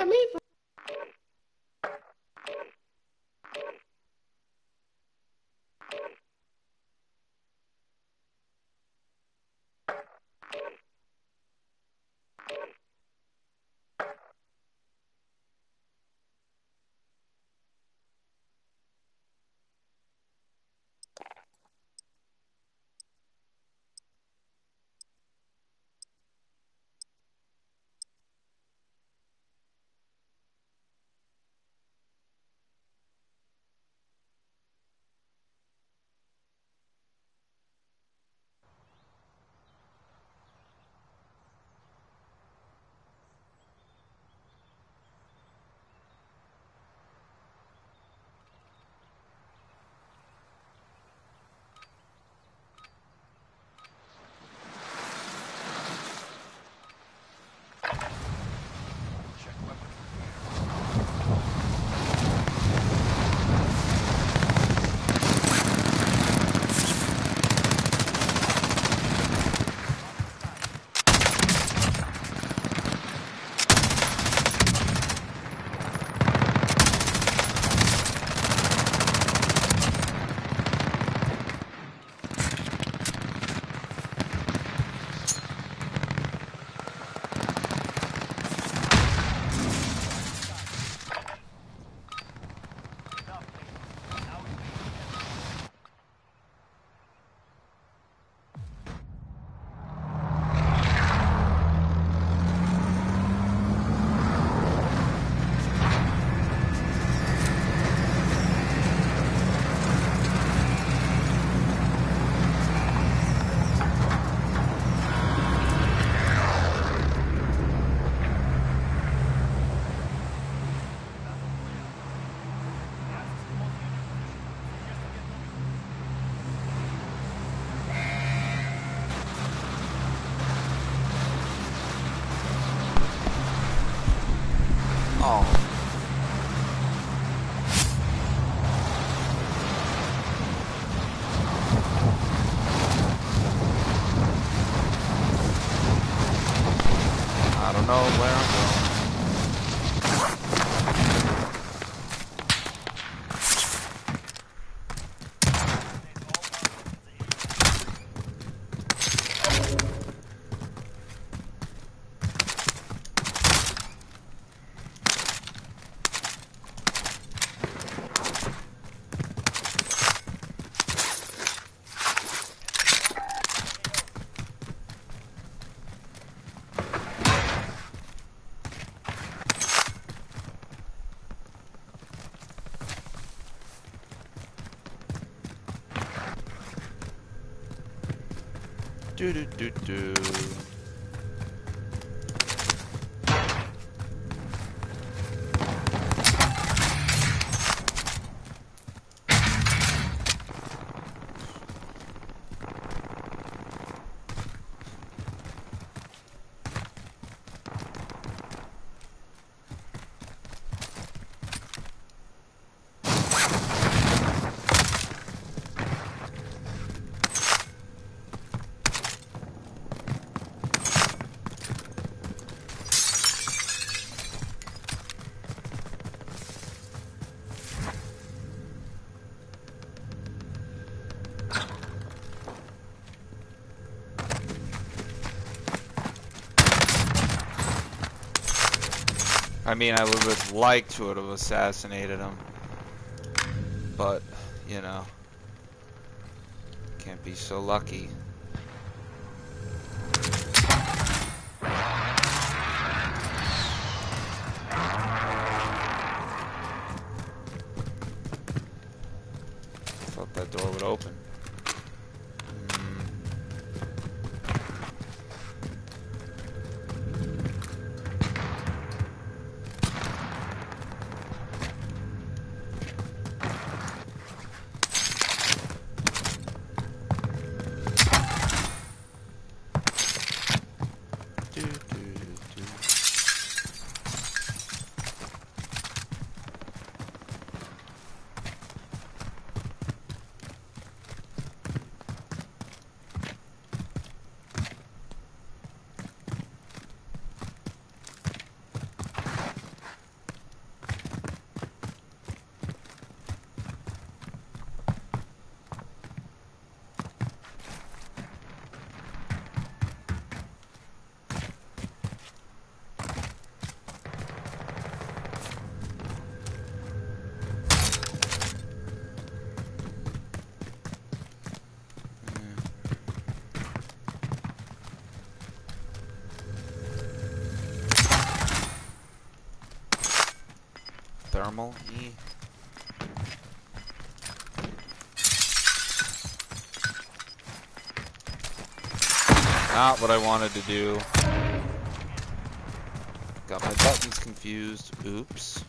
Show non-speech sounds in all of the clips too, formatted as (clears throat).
at me Do do do do. I mean, I would have liked to have assassinated him. But, you know. Can't be so lucky. Thermal E. Not what I wanted to do. Got my buttons confused. Oops.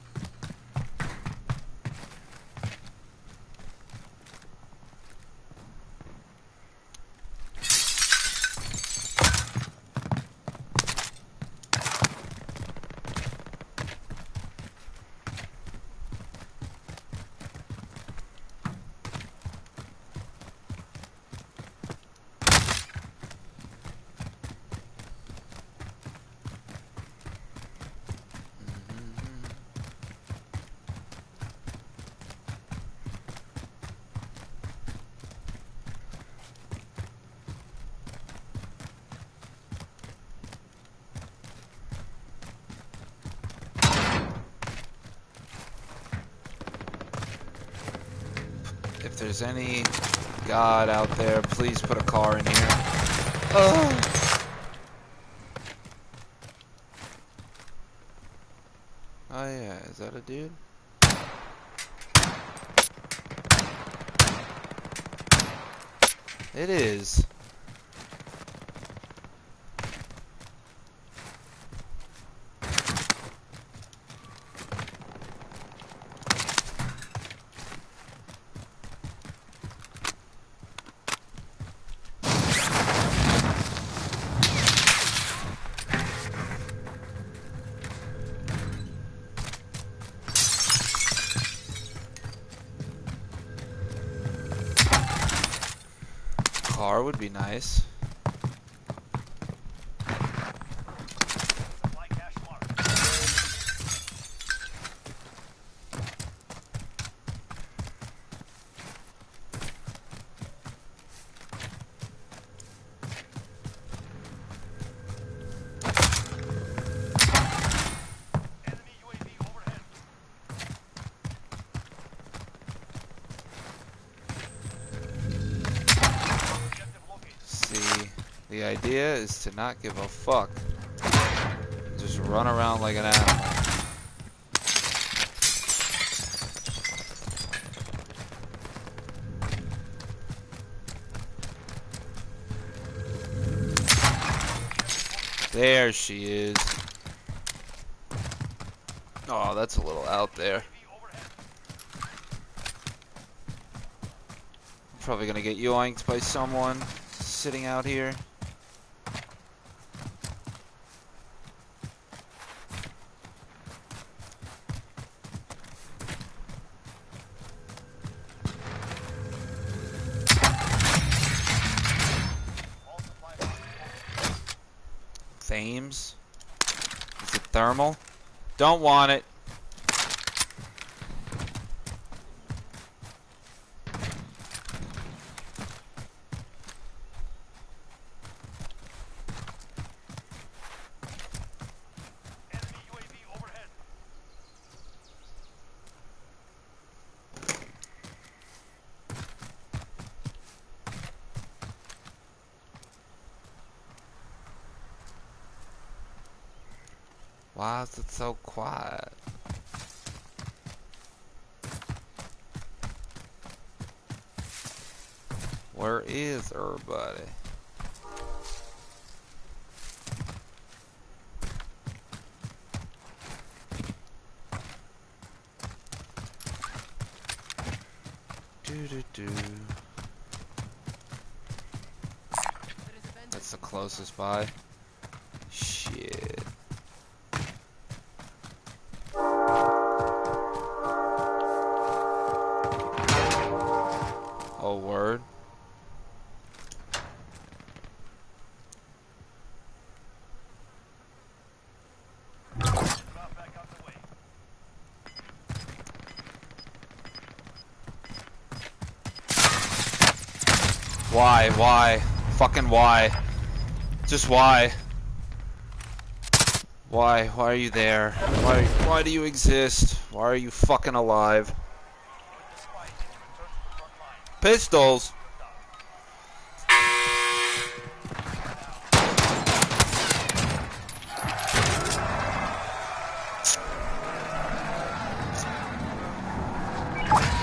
If any god out there, please put a car in here. Oh, oh yeah, is that a dude? It is. Car would be nice. The idea is to not give a fuck. Just run around like an animal. There she is. Oh, that's a little out there. Probably gonna get yoinked by someone sitting out here. Don't want it. Why is it so quiet? Where is everybody? Do do do. The closest by. Shit. Oh, word. Why? Why? Fucking why? Just why? Why? Why are you there? Why? Why do you exist? Why are you fucking alive? Pistols.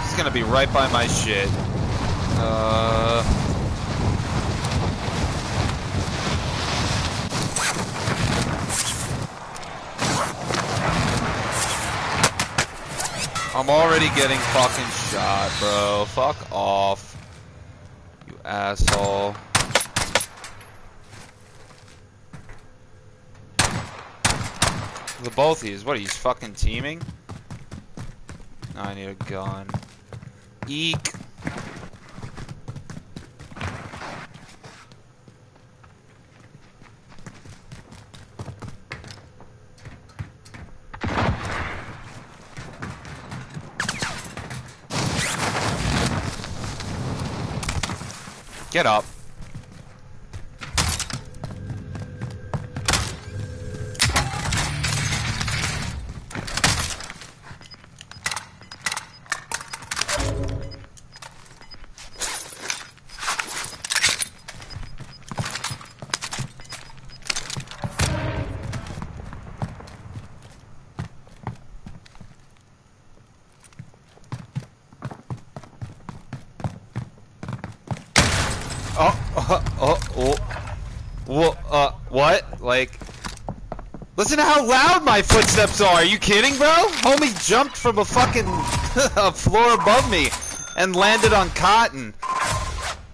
He's gonna be right by my shit. Uh. I'm already getting fucking shot, bro. Fuck off. You asshole. The both what, are you fucking teaming? I need a gun. Eek. Get up. Listen to how loud my footsteps are. Are you kidding, bro? Homie jumped from a fucking (laughs) a floor above me and landed on cotton.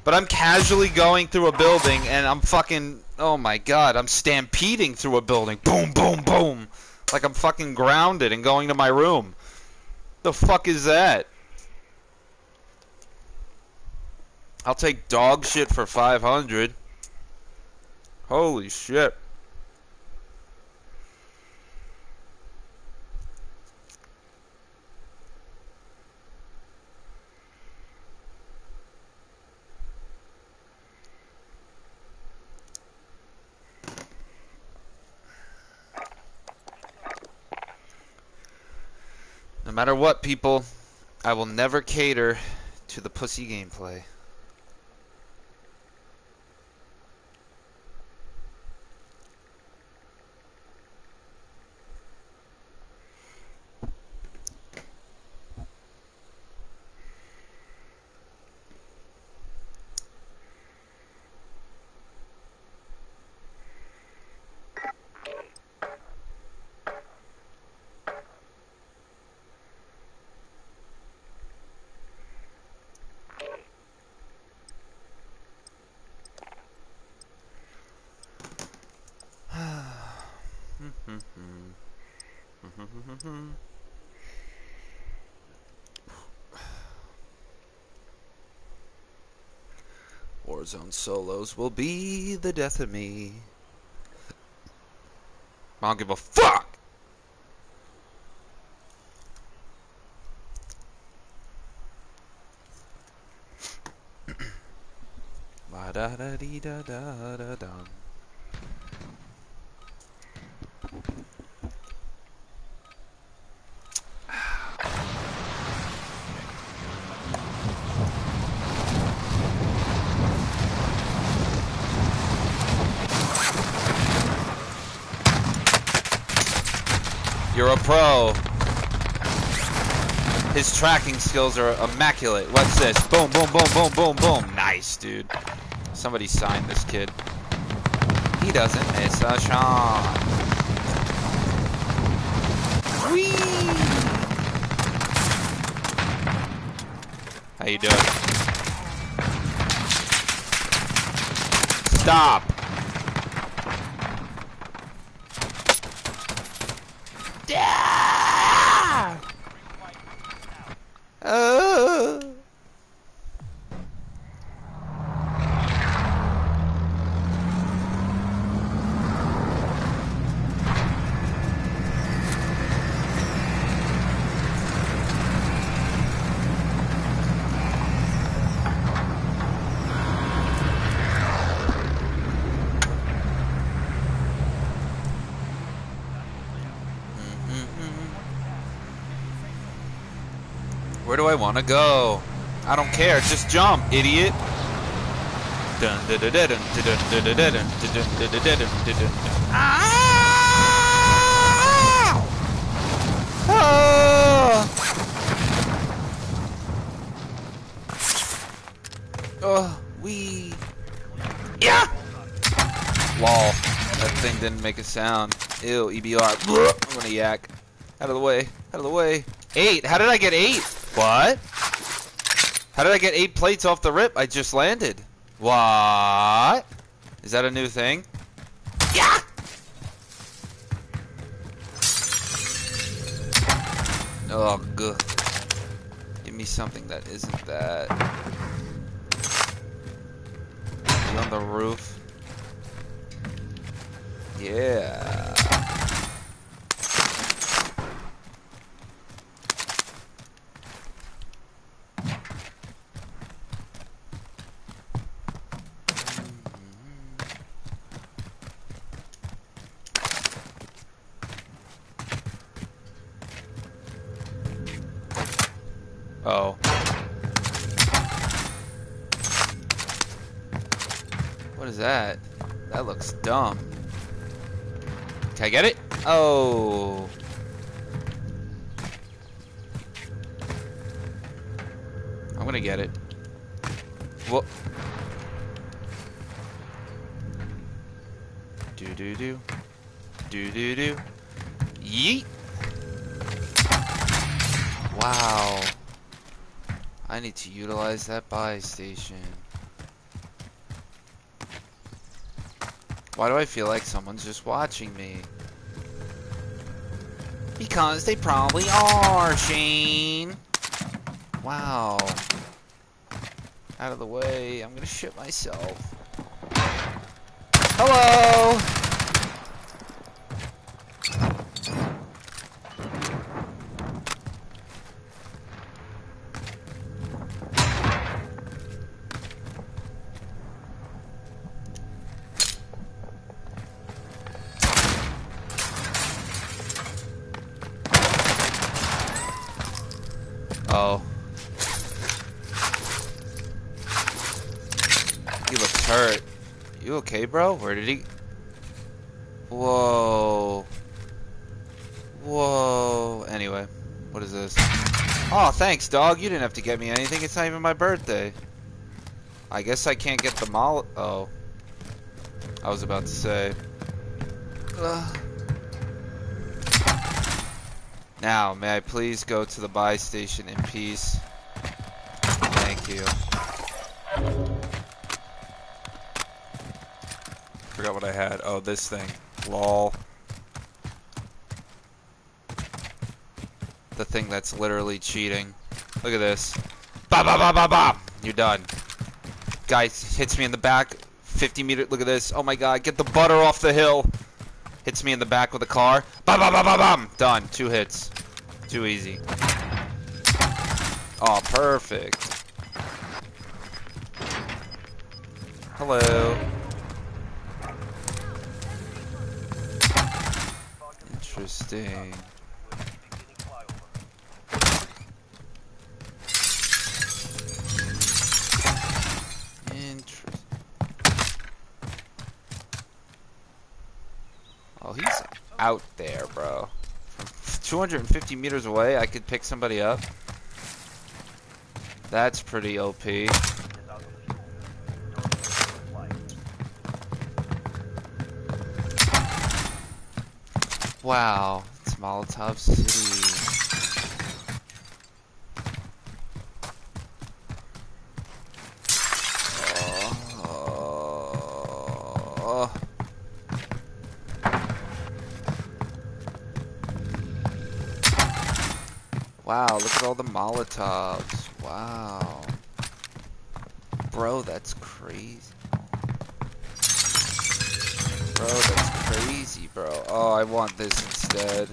But I'm casually going through a building and I'm fucking, oh my god, I'm stampeding through a building. Boom, boom, boom. Like I'm fucking grounded and going to my room. The fuck is that? I'll take dog shit for 500. Holy shit. No matter what, people, I will never cater to the pussy gameplay. Mm-hmm. Warzone solos will be the death of me. I don't give a fuck! (clears throat) La da da dee da da da da. You're a pro. His tracking skills are immaculate. What's this? Boom, boom, boom, boom, boom, boom. Nice, dude. Somebody signed this kid. He doesn't It's a shot. Whee! How you doing? Stop. I want to go. I don't care. Just jump, idiot. Oh, we. Yeah. Wall. That thing didn't make a sound. Ew. EBR. I'm gonna yak. Out of the way. Out of the way. Eight. How did I get eight? What? How did I get eight plates off the rip? I just landed. What? Is that a new thing? Yeah! Oh, good. Give me something that isn't that. You on the roof? Yeah. Oh. What is that? That looks dumb. Can I get it? Oh. I'm gonna get it. What? Do do do. Do do do. Yeet. Wow. I need to utilize that buy station. Why do I feel like someone's just watching me? Because they probably are, Shane. Wow. Out of the way. I'm gonna shit myself. Hello! Thanks, dog. You didn't have to get me anything. It's not even my birthday. I guess I can't get the mall... Oh. I was about to say. Now, may I please go to the buy station in peace? Thank you. Forgot what I had. Oh, this thing. Lol. The thing that's literally cheating. Look at this. Ba ba ba ba ba! You're done. Guy hits me in the back. 50 meter. Look at this. Oh my god. Get the butter off the hill. Hits me in the back with a car. Ba ba ba ba bam. Done. Two hits. Too easy. Oh, perfect. Hello. Interesting. Interesting. Oh, he's out there, bro. 250 meters away, I could pick somebody up. That's pretty OP. Wow, it's Molotov City. All the Molotovs. Wow. Bro, that's crazy. Bro, that's crazy, bro. Oh, I want this instead.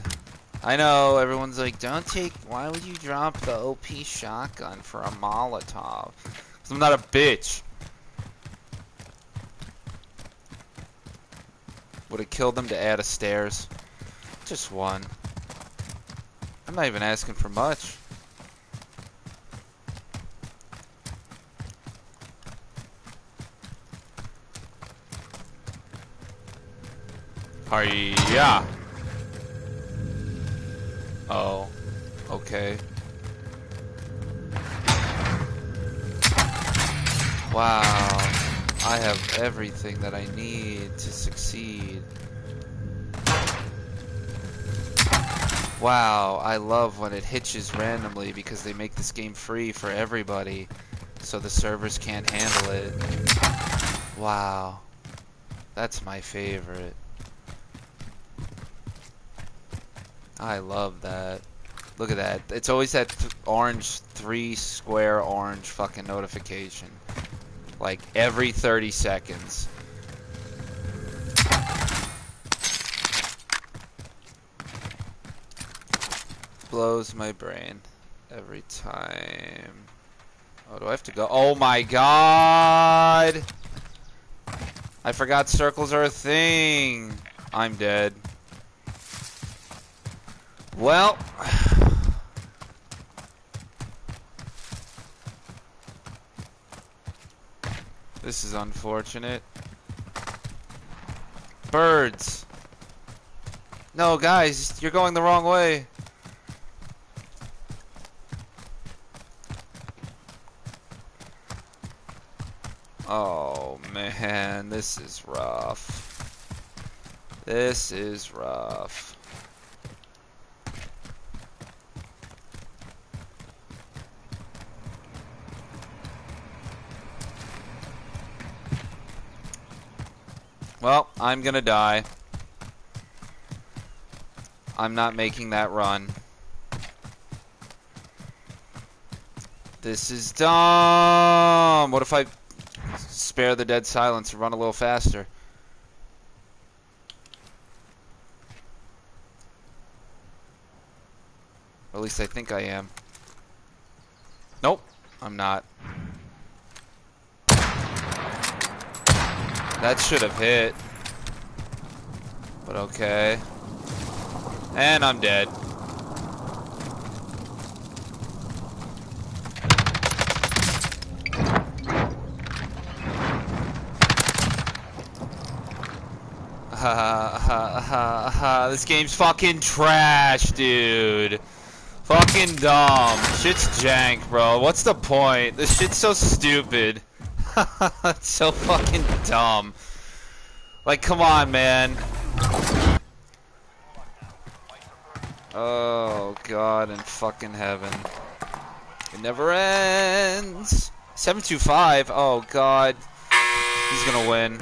I know, everyone's like, don't take, why would you drop the OP shotgun for a Molotov? Because I'm not a bitch. Would have killed them to add a stairs. Just one. I'm not even asking for much. Hiya! Oh. Okay. Wow. I have everything that I need to succeed. Wow, I love when it hitches randomly because they make this game free for everybody so the servers can't handle it. Wow. That's my favorite. I love that. Look at that. It's always that th orange, three square orange fucking notification. Like every 30 seconds. Blows my brain every time. Oh, do I have to go? Oh my god! I forgot circles are a thing. I'm dead. Well. This is unfortunate. Birds. No, guys, you're going the wrong way. Oh, man, this is rough. This is rough. Well, I'm gonna die. I'm not making that run. This is dumb. What if I spare the dead silence and run a little faster. Or at least I think I am. Nope, I'm not. That should have hit. But okay. And I'm dead. ha ha ha ha. This game's fucking trash, dude. Fucking dumb. Shit's jank, bro. What's the point? This shit's so stupid. It's (laughs) so fucking dumb. Like, come on, man. Oh, God in fucking heaven. It never ends. 725. Oh, God. He's gonna win.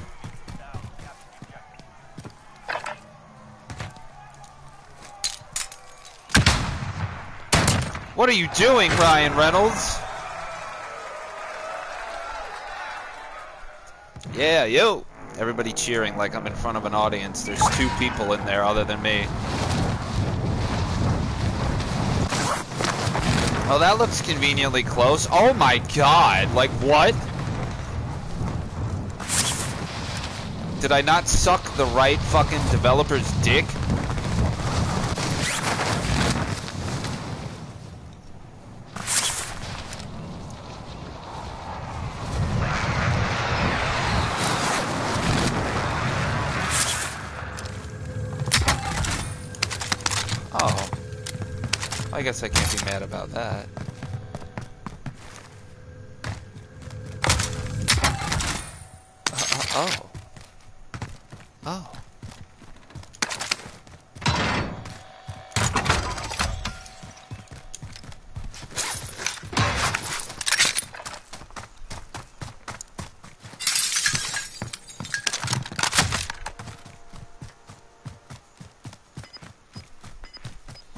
What are you doing, Ryan Reynolds? Yeah, yo. Everybody cheering like I'm in front of an audience. There's two people in there other than me. Oh, that looks conveniently close. Oh my god, like what? Did I not suck the right fucking developer's dick? I guess I can't be mad about that. Uh, uh, oh. Oh.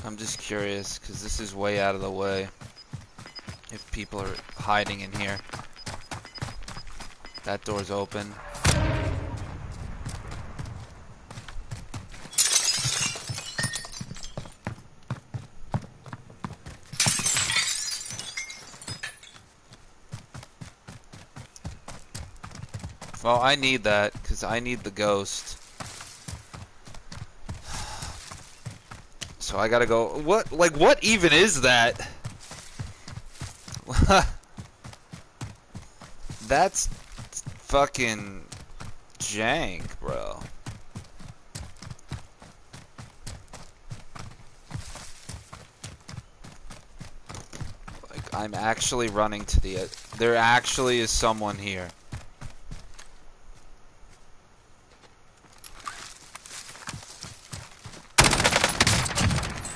I'm just curious, because this is way out of the way. If people are hiding in here. That door's open. Well, I need that, because I need the ghost. So I gotta go. What? Like, what even is that? (laughs) That's fucking jank, bro. Like, I'm actually running to the There actually is someone here.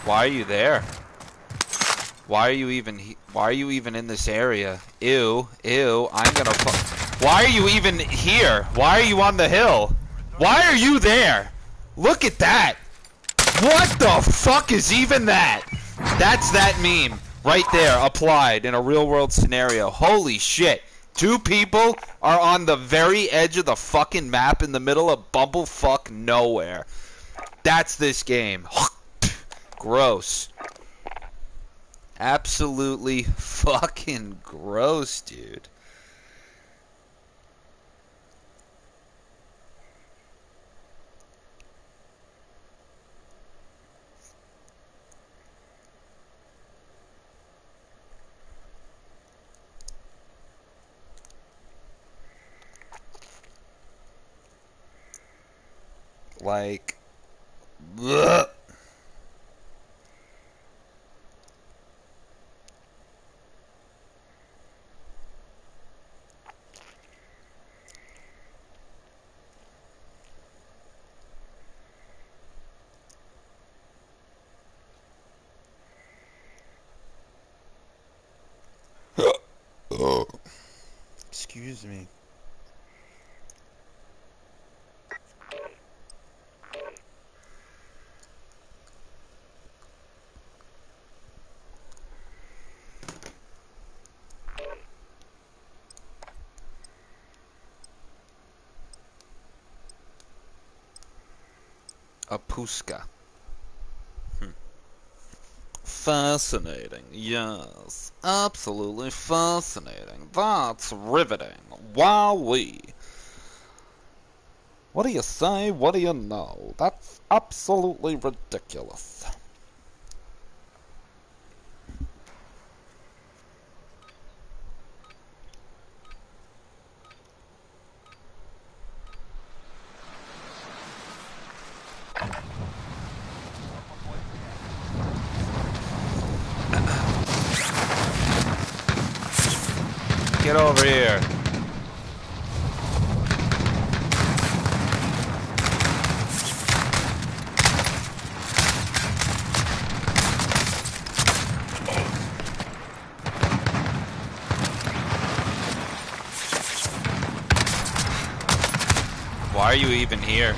Why are you there? Why are you even why are you even in this area? Ew, ew, I'm gonna Why are you even here? Why are you on the hill? Why are you there? Look at that! What the fuck is even that? That's that meme. Right there, applied in a real world scenario. Holy shit. Two people are on the very edge of the fucking map in the middle of bumblefuck nowhere. That's this game. (laughs) Gross. Absolutely fucking gross, dude. Like, ugh. Excuse me. A puska. Hmm. Fascinating, yes. Absolutely fascinating. That's riveting. Wowee. What do you say? What do you know? That's absolutely ridiculous. Get over here. Why are you even here?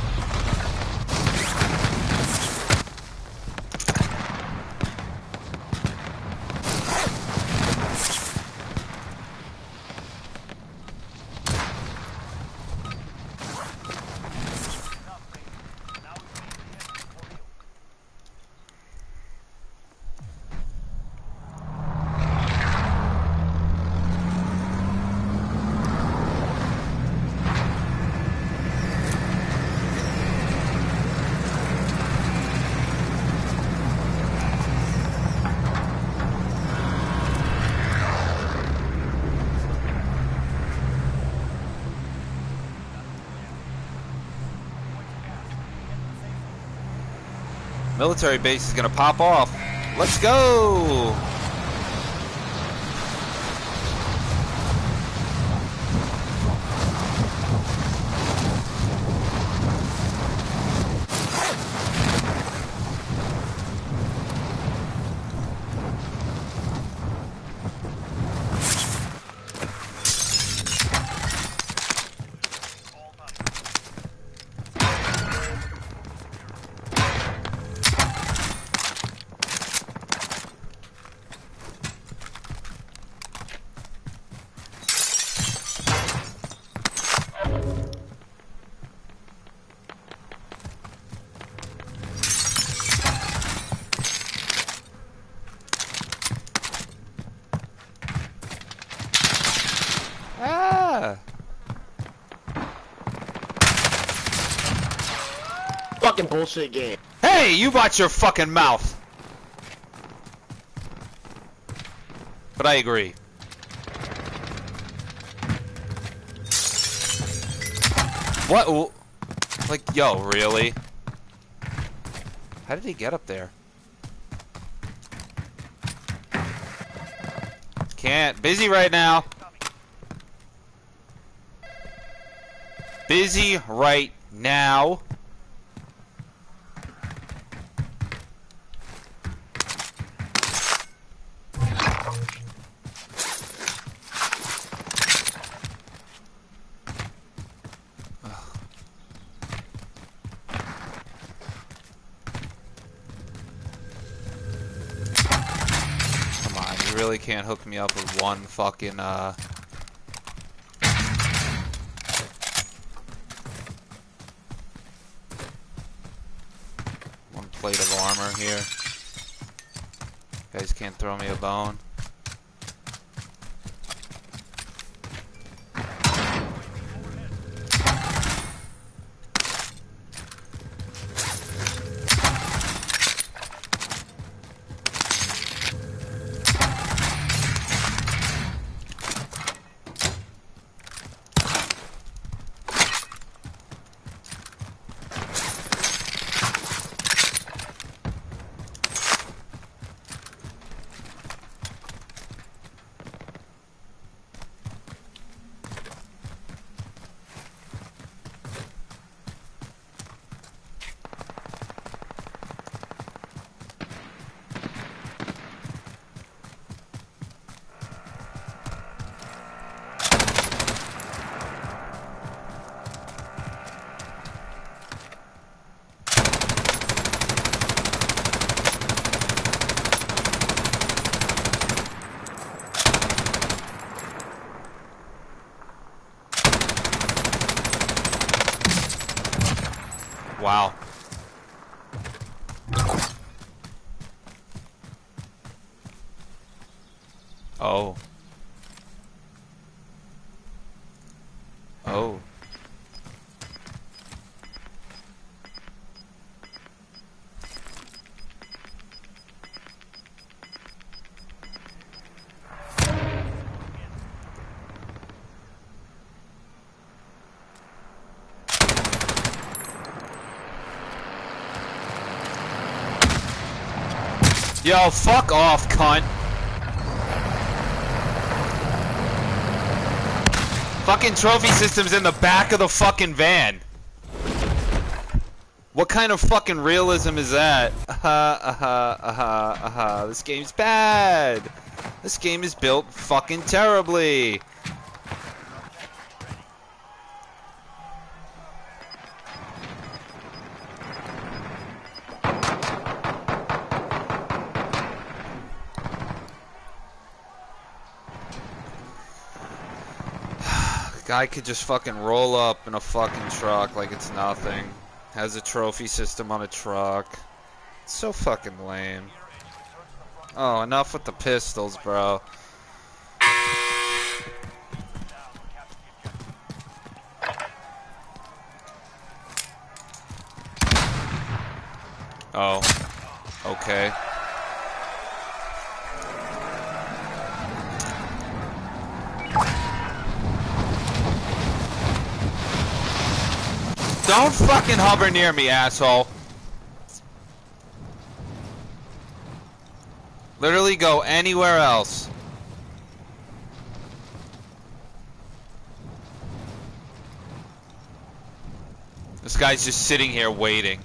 Military base is gonna pop off. Let's go! fucking bullshit game. Hey, you watch your fucking mouth. But I agree. What? Like, yo, really? How did he get up there? Can't. Busy right now. Busy right now. Can't hook me up with one fucking, uh... One plate of armor here. Guys can't throw me a bone. Wow. Oh. Yo, fuck off, cunt. Fucking trophy system's in the back of the fucking van. What kind of fucking realism is that? Uh-huh, uh-huh, uh-huh, uh-huh. This game's bad. This game is built fucking terribly. Guy could just fucking roll up in a fucking truck like it's nothing. Has a trophy system on a truck. It's so fucking lame. Oh, enough with the pistols, bro. Oh. Okay. Don't fucking hover near me, asshole. Literally go anywhere else. This guy's just sitting here waiting.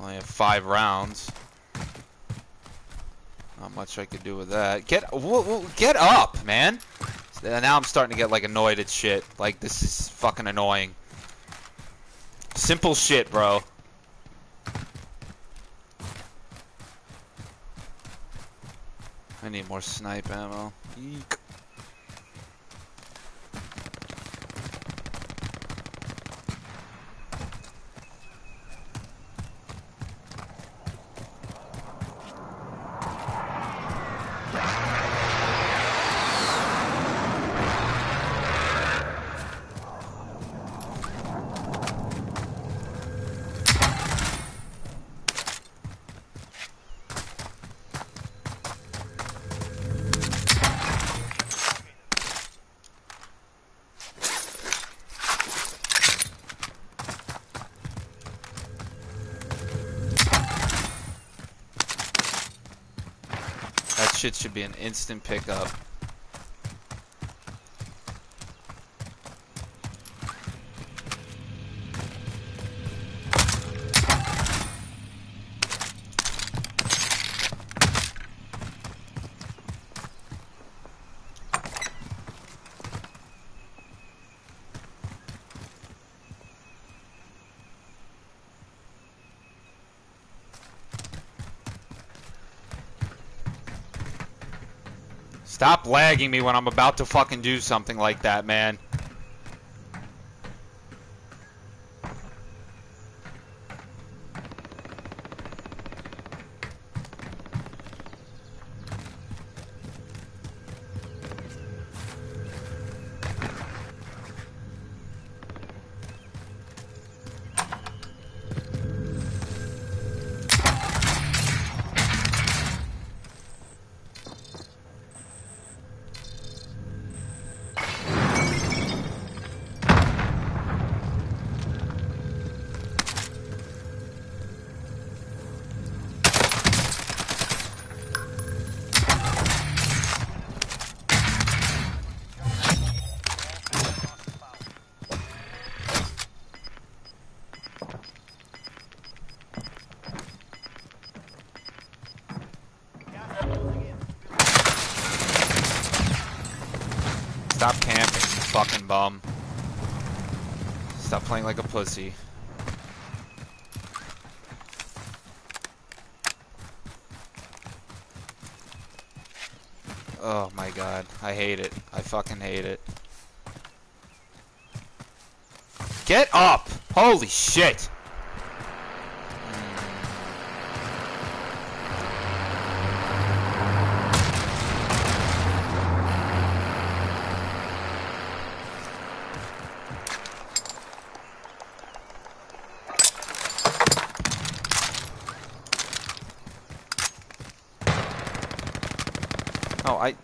Only have five rounds. Not much I could do with that. Get, get up, man. Now I'm starting to get like annoyed at shit. Like this is fucking annoying. Simple shit, bro. I need more snipe ammo. Eek. Shit should be an instant pickup. Stop lagging me when I'm about to fucking do something like that, man. Like a pussy. Oh my god, I hate it. I fucking hate it. Get up! Holy shit! Oh, I...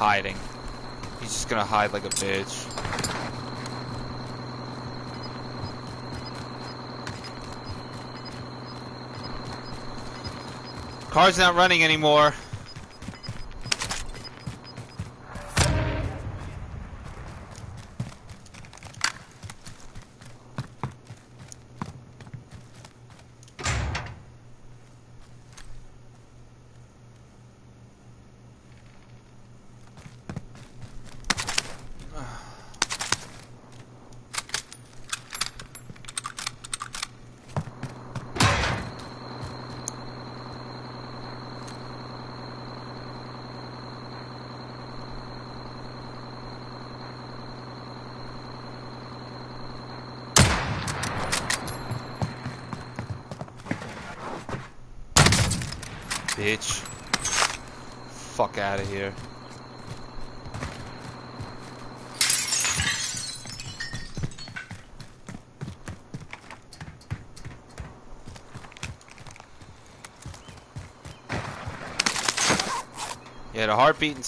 Hiding. He's just gonna hide like a bitch. Car's not running anymore.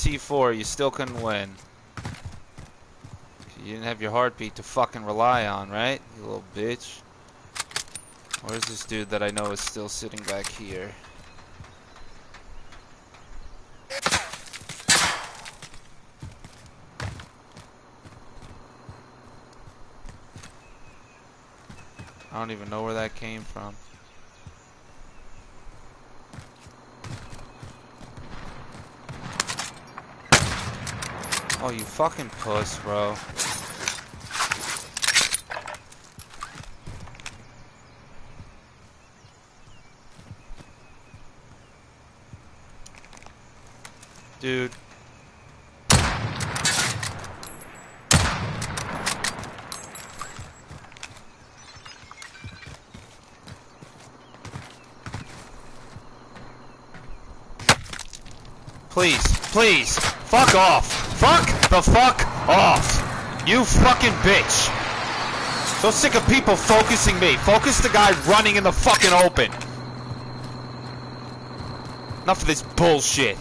T4, you still couldn't win. You didn't have your heartbeat to fucking rely on, right? You little bitch. Where's this dude that I know is still sitting back here? I don't even know where that came from. Oh, you fucking puss, bro. Dude. Please, please, fuck off. Fuck the fuck off. You fucking bitch. So sick of people focusing me. Focus the guy running in the fucking open. Enough of this bullshit.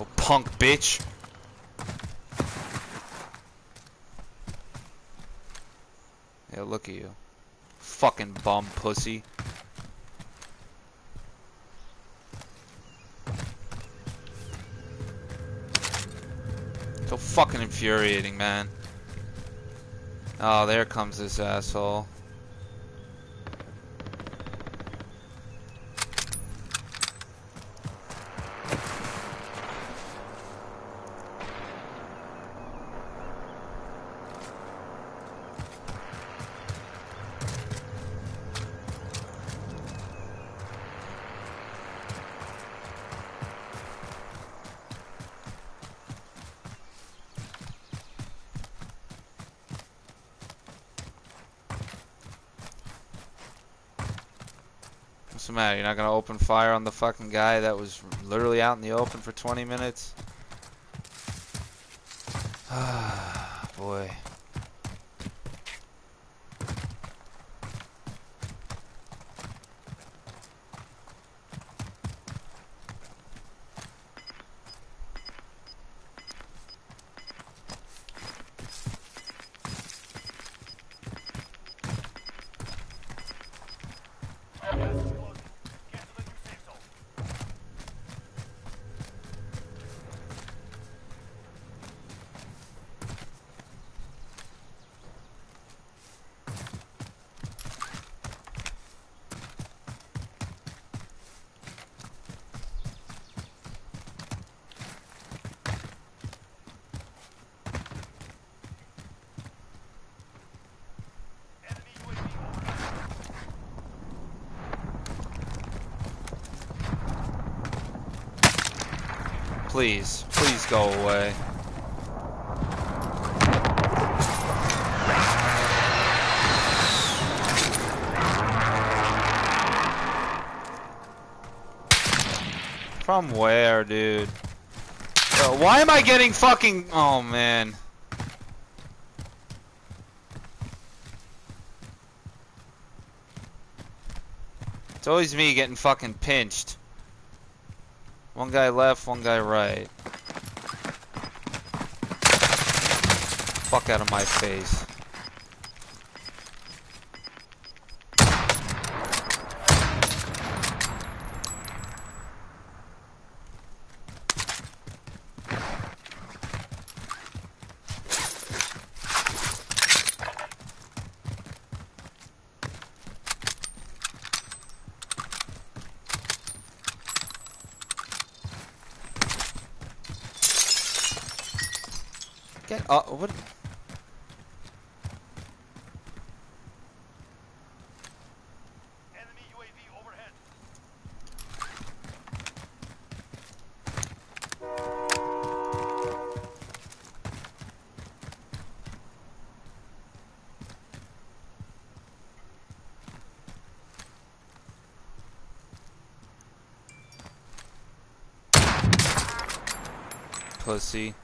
Oh, punk bitch. Yeah, look at you. Fucking bum pussy. So fucking infuriating, man. Oh, there comes this asshole. You're not gonna open fire on the fucking guy that was literally out in the open for 20 minutes? Ah, boy. Please, please go away. From where, dude? Yo, why am I getting fucking... Oh, man. It's always me getting fucking pinched. One guy left, one guy right. Fuck out of my face. Get up. What? Enemy UAV overhead. Pussy.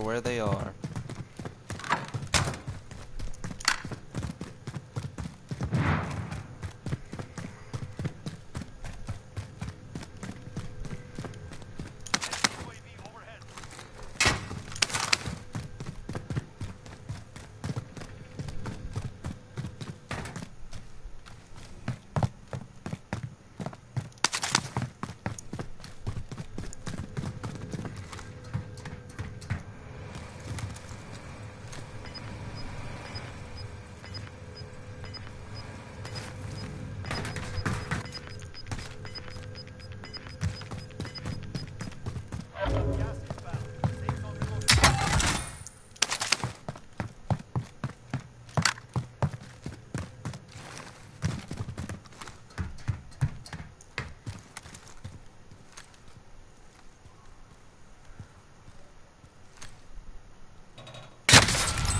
where they are.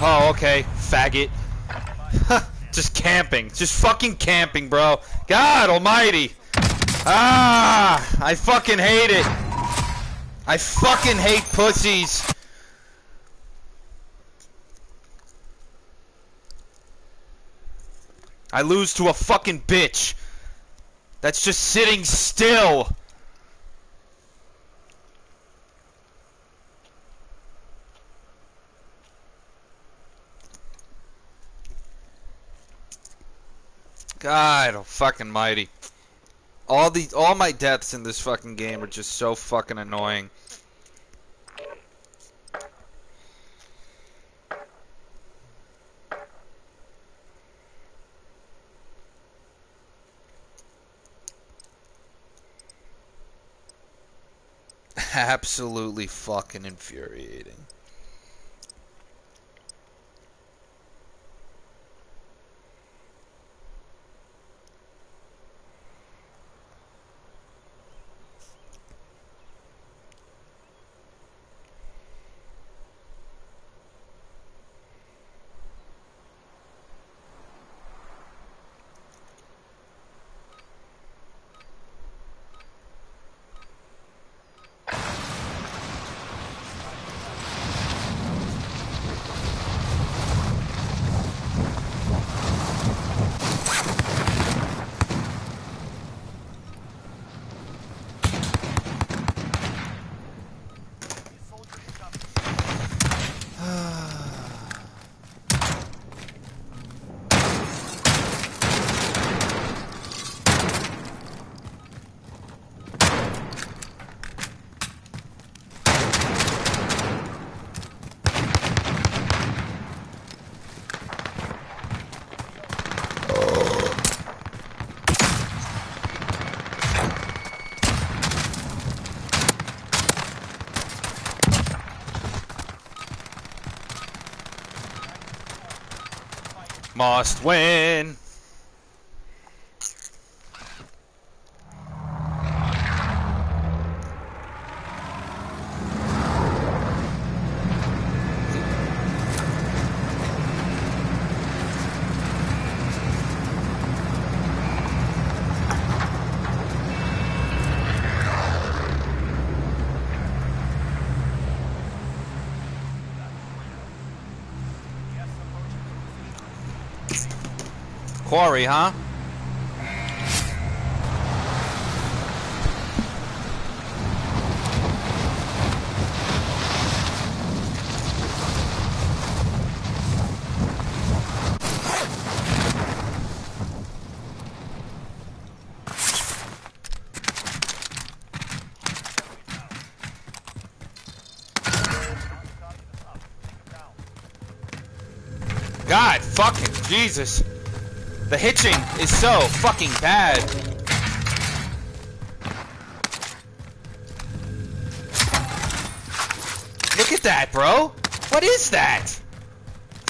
Oh, okay. Faggot. (laughs) Just camping. Just fucking camping, bro. God almighty. Ah, I fucking hate it. I fucking hate pussies. I lose to a fucking bitch. That's just sitting still. God, fucking mighty. All the all my deaths in this fucking game are just so fucking annoying. (laughs) Absolutely fucking infuriating. Must win. Quarry, huh? God fucking Jesus. The hitching is so fucking bad. Look at that, bro. What is that?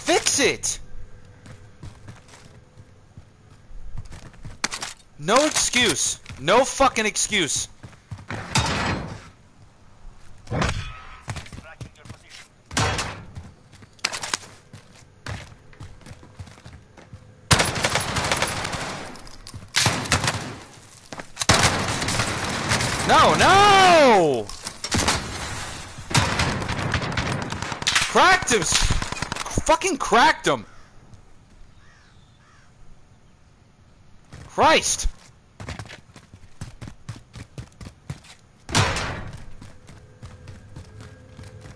Fix it. No excuse. No fucking excuse. Tracking your position. No, no! Cracked him! Cracked him! Christ!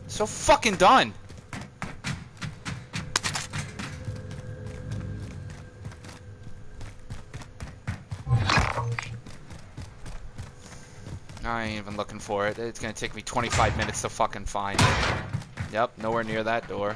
So fucking done. I ain't even looking for it. It's gonna take me 25 minutes to fucking find it. Yep, nowhere near that door.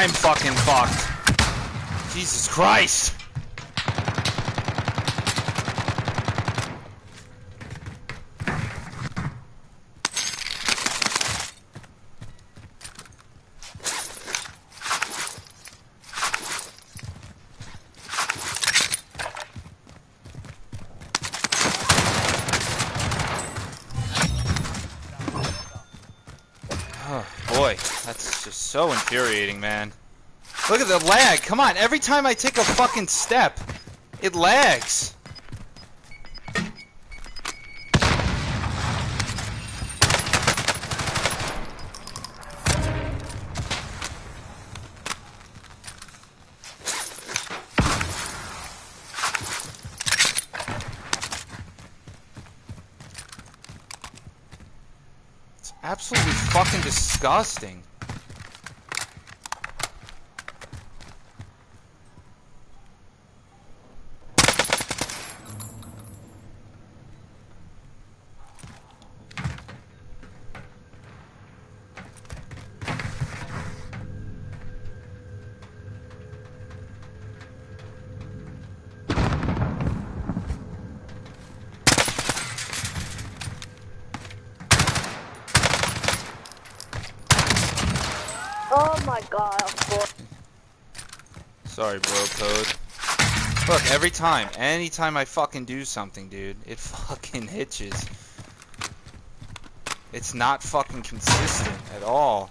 I'm fucking fucked. Jesus Christ! Oh, boy, that's just so infuriating, man. Look at the lag. Come on, every time I take a fucking step, it lags. It's absolutely fucking disgusting. Oh my god, of course. Sorry, bro, code. Look, every time, anytime I fucking do something, dude, it (laughs) fucking hitches. It's not fucking consistent at all.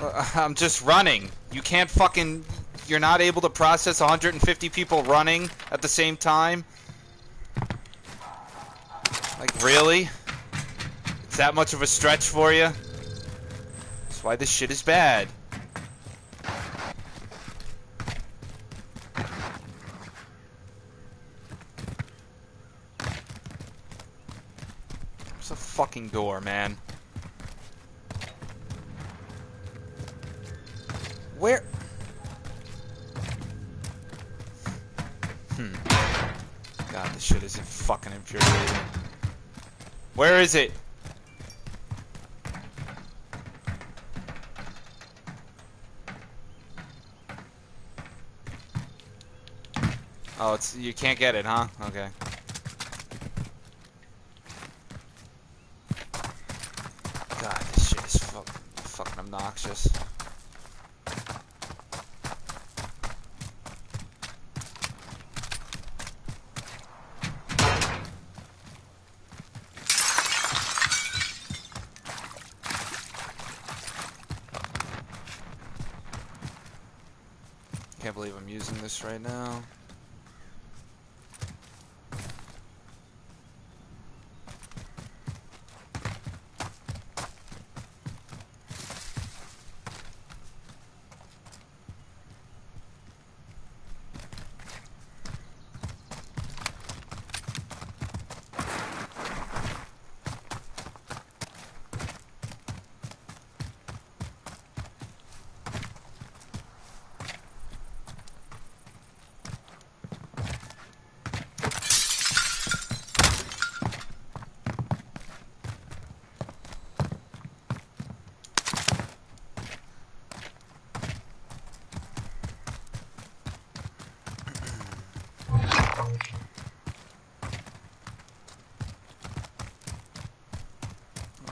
Uh, (laughs) I'm just running. You can't fucking. You're not able to process 150 people running at the same time? Like, really? It's that much of a stretch for you? That's why this shit is bad. There's a fucking door, man. Where? Hmm. God, this shit isn't fucking infuriating. Where is it? Oh, it's you can't get it, huh? Okay. God, this shit is fuck, fucking obnoxious. Can't believe I'm using this right now.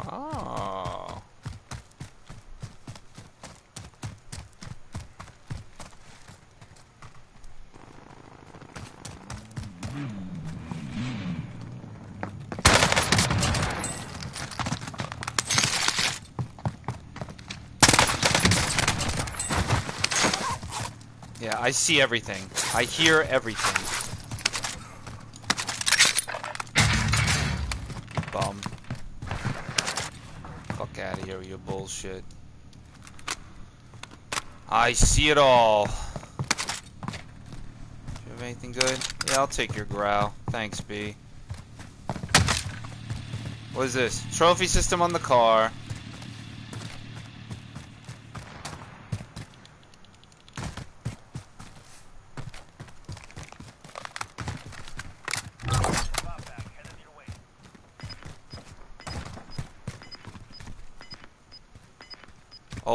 Oh. I see everything. I hear everything. Bum. Fuck out of here your bullshit. I see it all. Do you have anything good? Yeah, I'll take your Grau. Thanks, B. What is this? Trophy system on the car.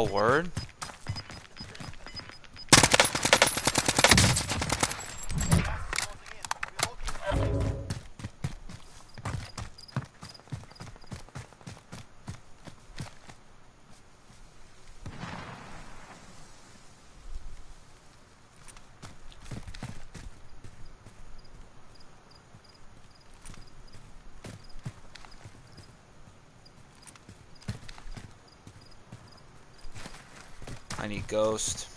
Word? Gas is closing in. Relocating the safe zone. I need ghost.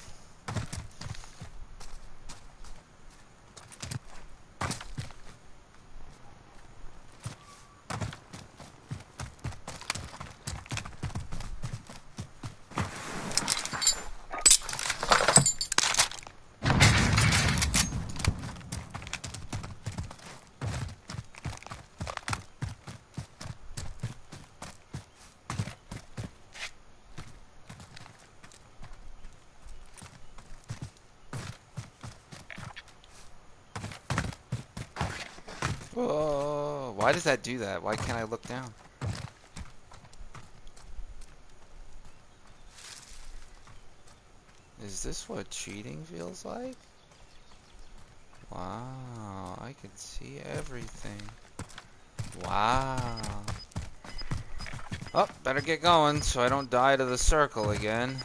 Whoa, why does that do that? Why can't I look down? Is this what cheating feels like? Wow, I can see everything. Wow. Oh, better get going so I don't die to the circle again.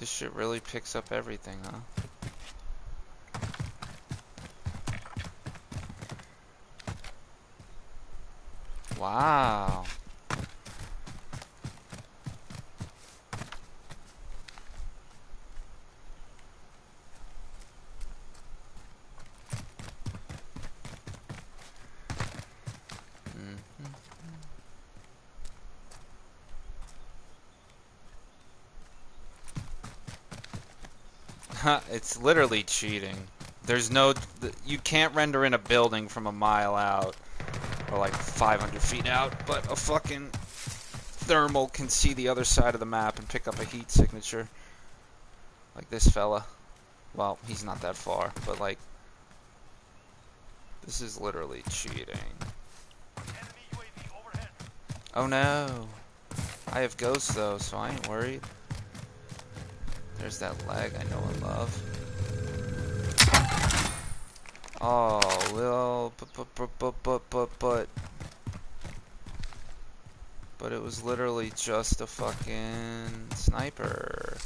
This shit really picks up everything, huh? Wow. It's literally cheating. There's no, you can't render in a building from a mile out, or like 500 feet out, but a fucking thermal can see the other side of the map and pick up a heat signature. Like this fella. Well, he's not that far, but like, this is literally cheating. Oh no. I have ghosts though, so I ain't worried. There's that leg I know and love. Oh, Lil, but, but, but, but, but, but, but. But it was literally just a fucking sniper.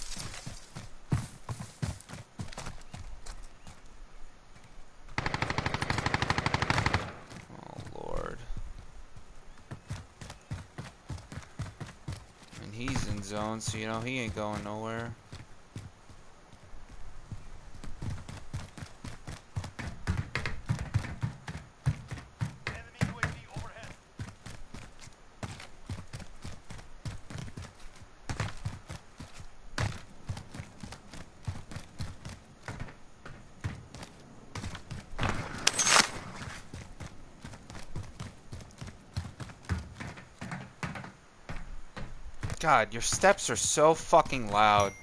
Oh, Lord. And he's in zone, so you know he ain't going nowhere. God, your steps are so fucking loud.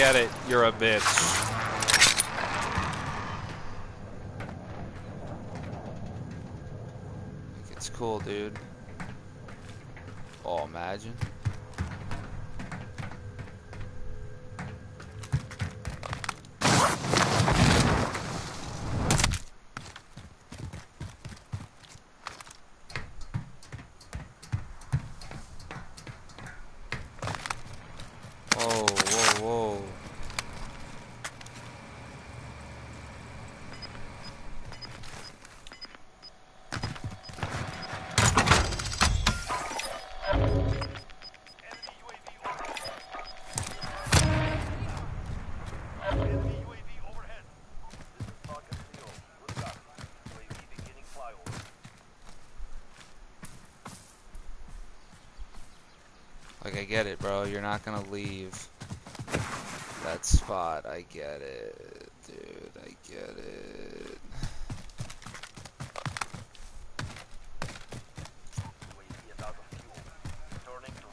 Get it. You're a bitch. It's cool, dude. Get it, bro. You're not gonna leave that spot. I get it, dude. I get it.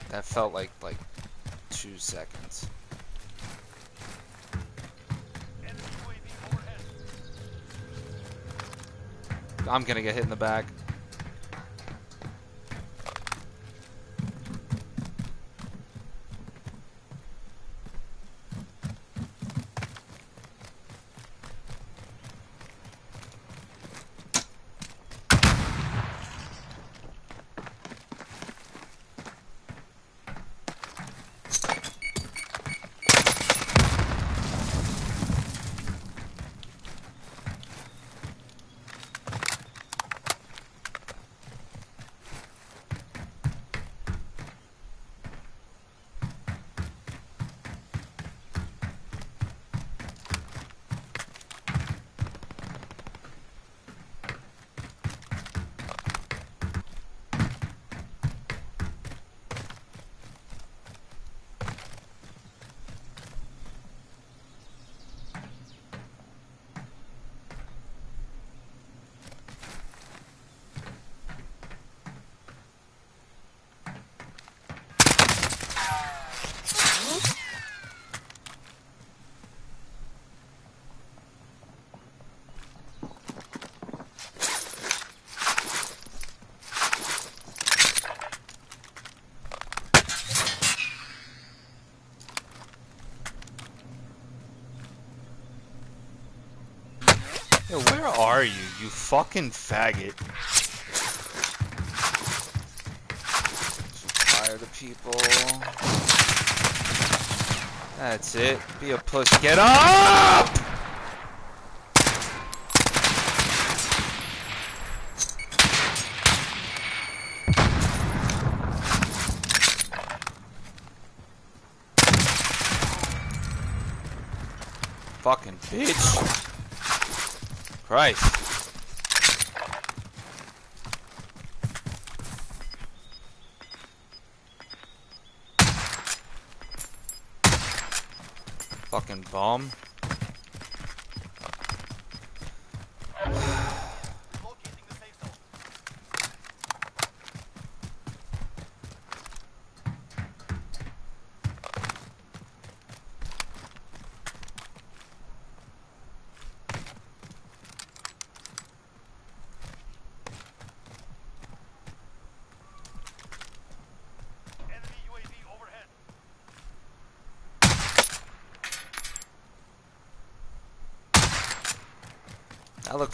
That felt like like two seconds. I'm gonna get hit in the back. Yo, where are you, you fucking faggot? So tired of people. That's it. Be a puss. Get up! Fucking bitch. Christ. Fucking bomb.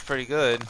Pretty good.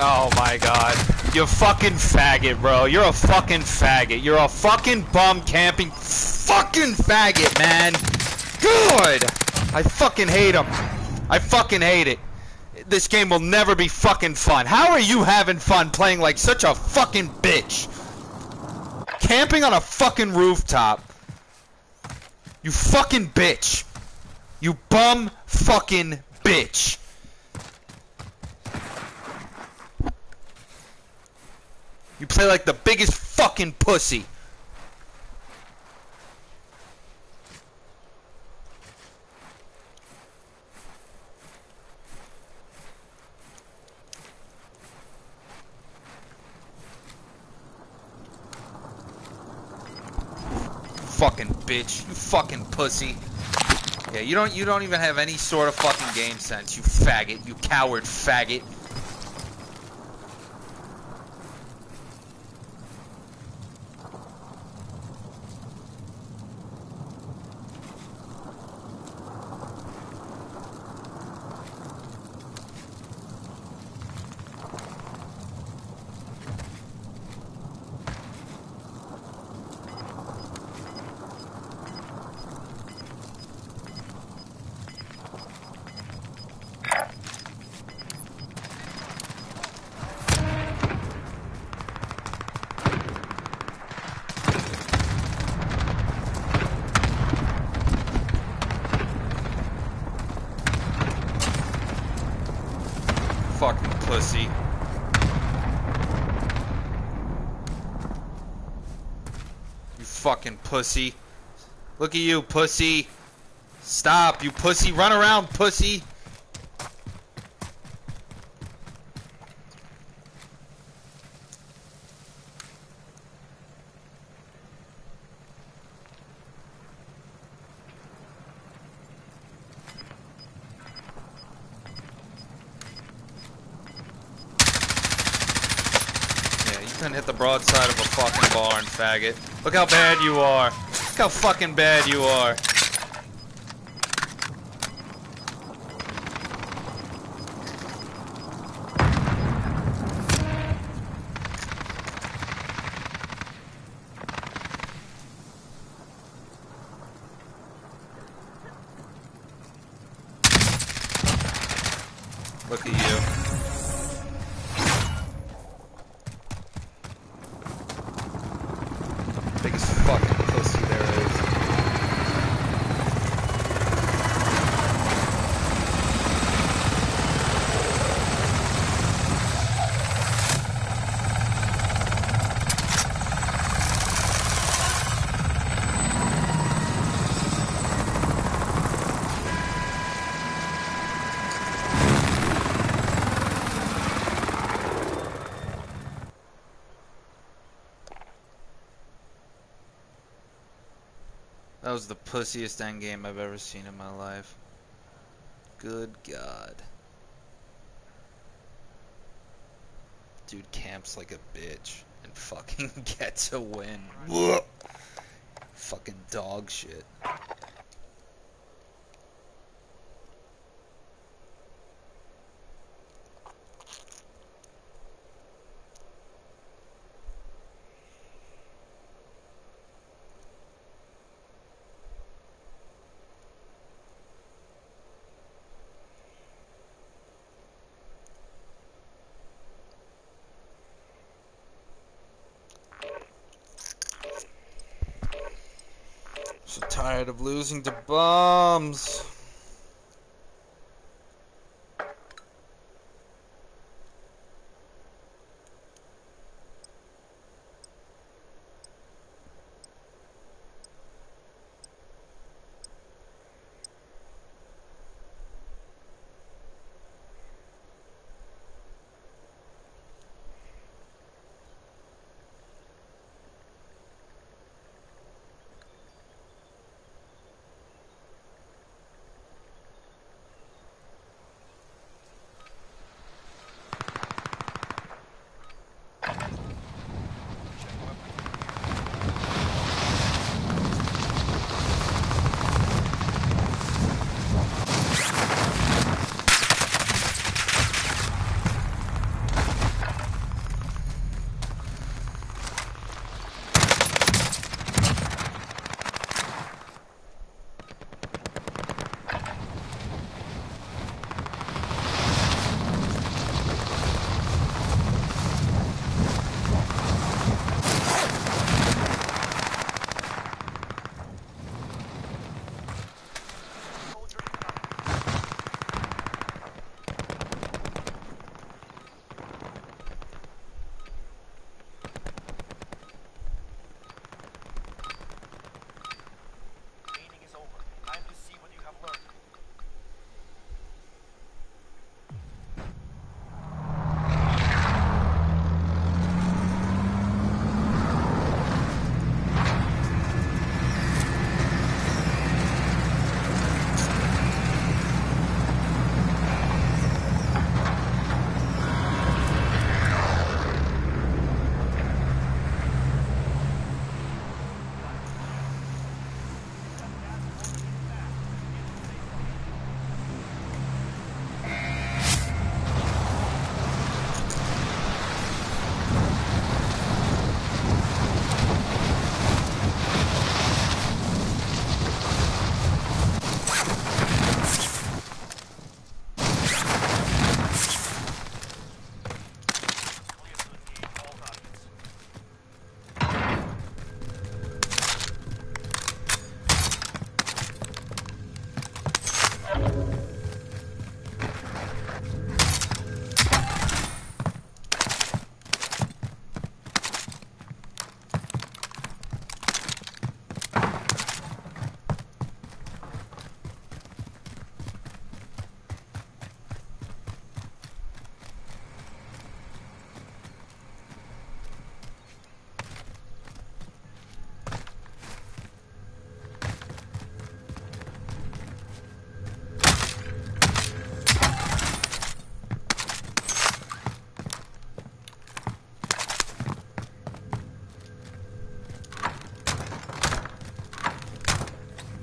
Oh my god. You fucking faggot, bro. You're a fucking faggot. You're a fucking bum camping fucking faggot, man. Good. I fucking hate him. I fucking hate it. This game will never be fucking fun. How are you having fun playing like such a fucking bitch? Camping on a fucking rooftop. You fucking bitch. You bum fucking bitch. Play like the biggest fucking pussy. Fucking bitch. You fucking pussy. Yeah, you don't you don't even have any sort of fucking game sense, you faggot. You coward faggot. Fucking pussy. You fucking pussy. Look at you, pussy. Stop, you pussy. Run around, pussy. Yeah, you couldn't hit the broadside of a fucking barn, faggot. Look how bad you are. Look how fucking bad you are. Look at you. Biggest fucking pussy there is. That was the pussiest endgame I've ever seen in my life. Good God. Dude camps like a bitch and fucking (laughs) gets a win. Fucking dog shit. So losing to bombs.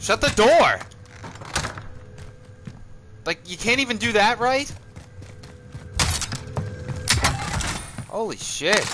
Shut the door! Like, you can't even do that right? Holy shit.